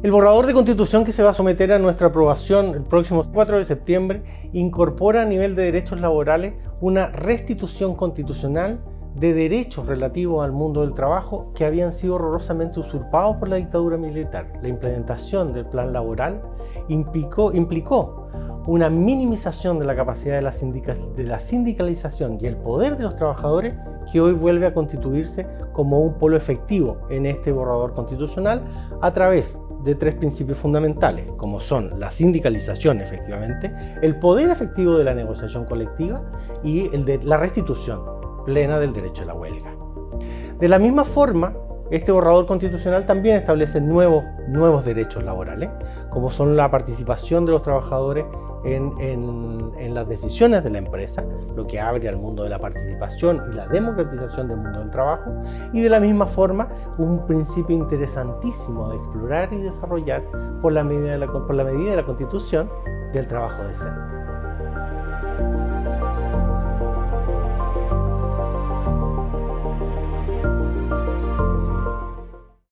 El borrador de constitución que se va a someter a nuestra aprobación el próximo 4 de septiembre incorpora a nivel de derechos laborales una restitución constitucional de derechos relativos al mundo del trabajo que habían sido horrorosamente usurpados por la dictadura militar. La implementación del plan laboral implicó, una minimización de la capacidad de la, de la sindicalización y el poder de los trabajadores que hoy vuelve a constituirse como un polo efectivo en este borrador constitucional a través de tres principios fundamentales, como son la sindicalización efectivamente, el poder efectivo de la negociación colectiva y el de la restitución plena del derecho a la huelga. De la misma forma, este borrador constitucional también establece nuevos, nuevos derechos laborales, como son la participación de los trabajadores en, en, las decisiones de la empresa, lo que abre al mundo de la participación y la democratización del mundo del trabajo, y de la misma forma un principio interesantísimo de explorar y desarrollar por la medida por la, medida de la constitución del trabajo decente.